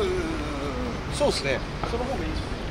うんそうですね。その方がいいですね。